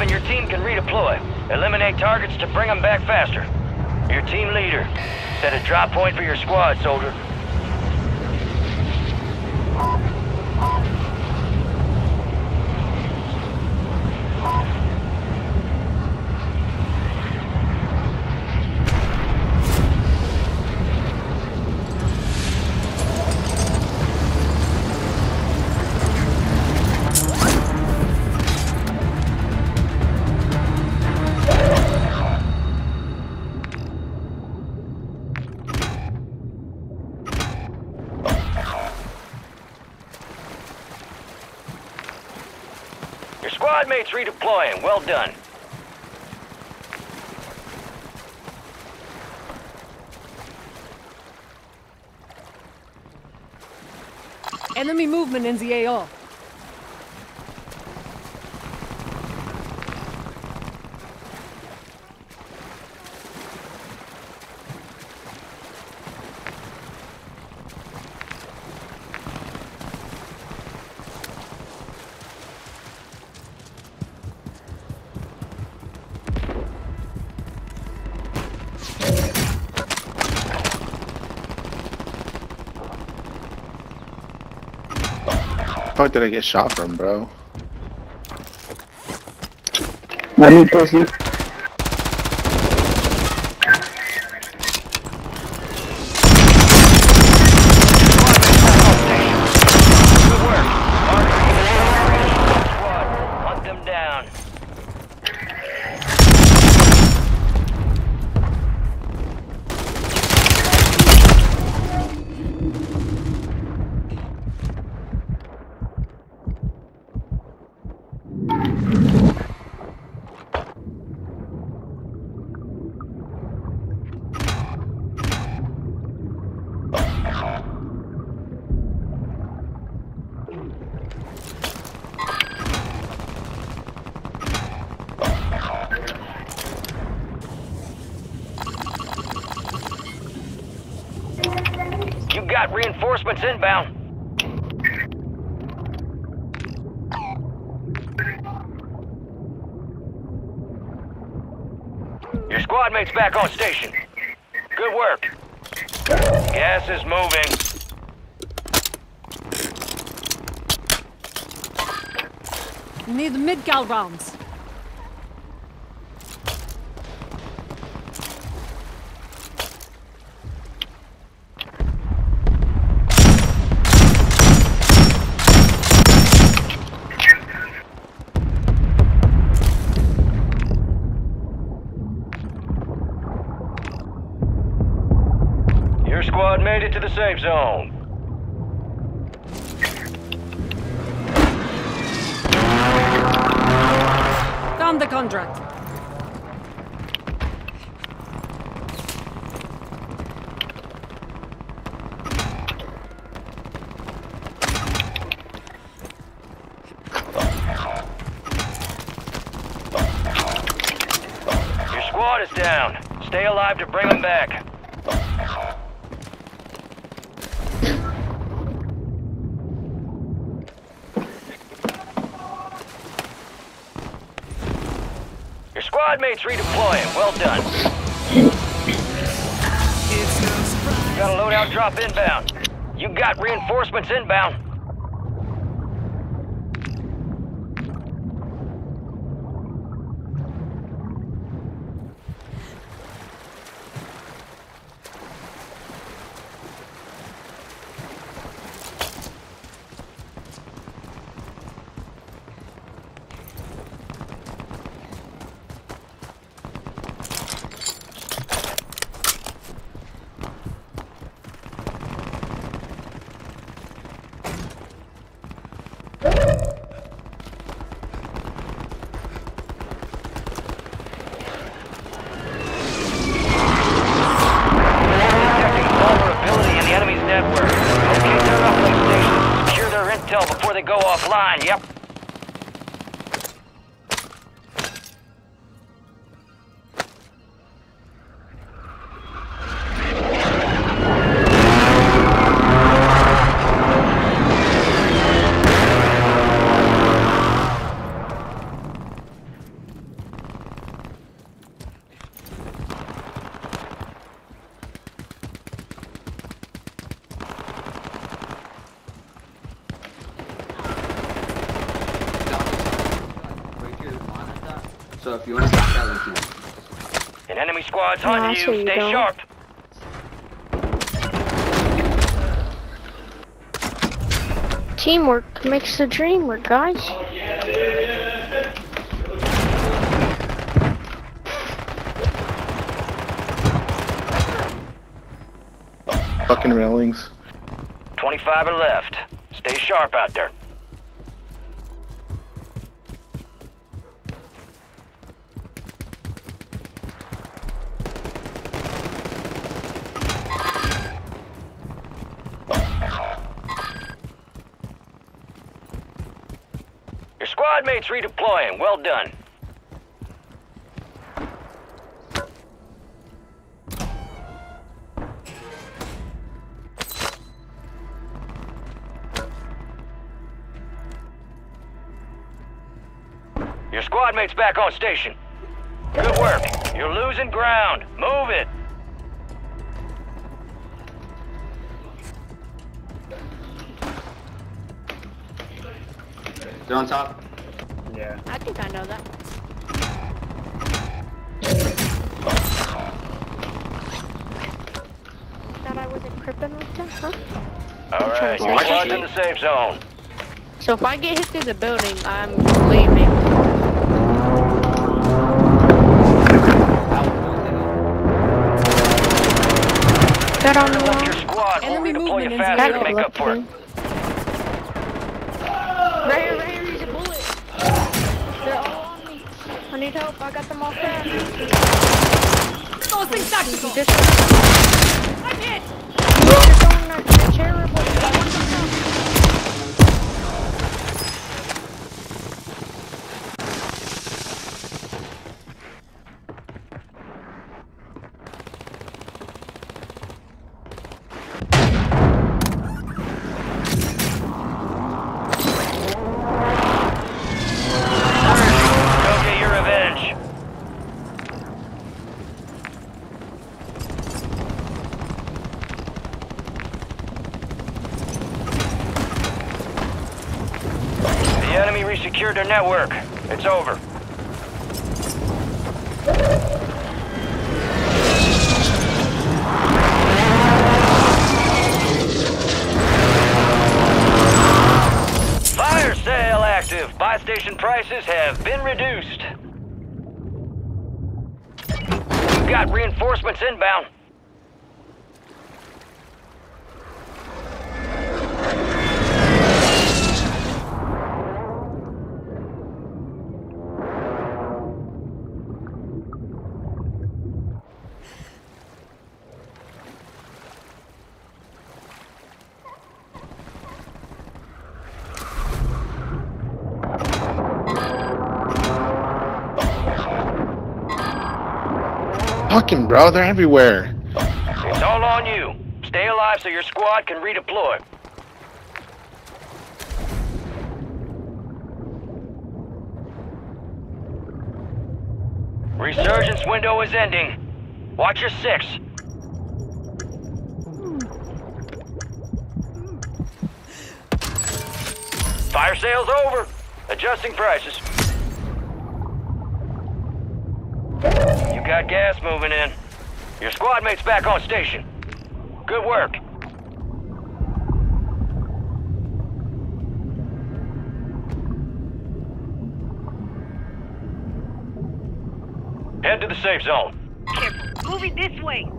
and your team can redeploy. Eliminate targets to bring them back faster. Your team leader. Set a drop point for your squad, soldier. Your squad mates redeploying. Well done. Enemy movement in the AO. Fuck did I get shot from, bro? Let me pussy. You got reinforcements inbound. Your squad mate's back on station. Good work. Gas is moving. Need mid-cal rounds. Your squad made it to the safe zone. Found the contract. Your squad is down. Stay alive to bring them back. Your squad mates redeploying. Well done. Got a loadout drop inbound. You got reinforcements inbound. So if you want to stop that, we can. An enemy squad's No, hunting you. you Stay don't. sharp. Teamwork makes the dream work, guys. Fucking railings. 25 are left. Stay sharp out there. Your squad mates redeploying. Well done. Your squad mate's back on station. Good work. You're losing ground. Move it. They're on top. I think I know that. Thought I wasn't crippin' like that, huh? All right. to Your say squad's in the safe zone. So if I get hit through the building, I'm leaving. That on the wall. your squad. We'll Enemy redeploy movement you in faster That to make up for it. Right here, right I need help. I got them all fast. Tossing tactical. I'm hit. They're going the terrible. Go get your revenge. The secured their network. It's over. Fire sale active. Buy station prices have been reduced. We've got reinforcements inbound. Fucking bro, they're everywhere. It's all on you. Stay alive so your squad can redeploy. Resurgence window is ending. Watch your six. Fire sale's over. Adjusting prices. You got gas moving in. Your squad mate's back on station. Good work. Head to the safe zone. Moving this way.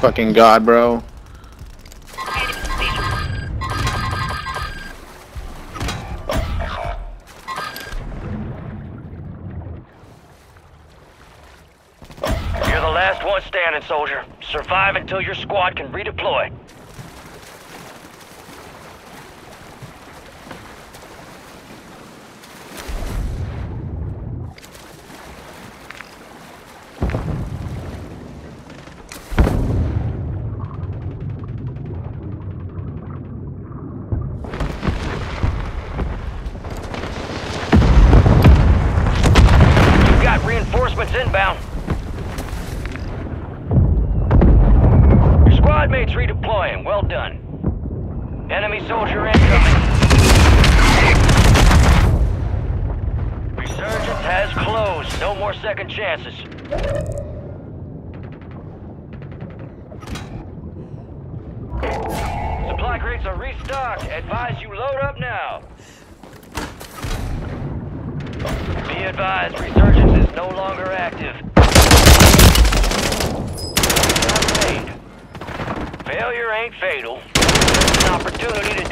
Fucking god, bro. Standing, soldier. Survive until your squad can redeploy. Reinforcements inbound. Your squad mates redeploying. Well done. Enemy soldier incoming. Resurgence has closed. No more second chances. Supply crates are restocked. Advise you load up now. Be advised, Resurgence is no longer active. Failure ain't fatal. There's an opportunity to